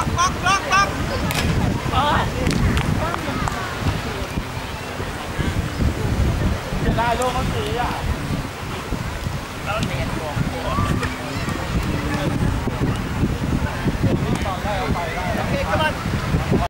อกออกออกออกจะได้โลกเขาสีอะแล้วเรียนรวม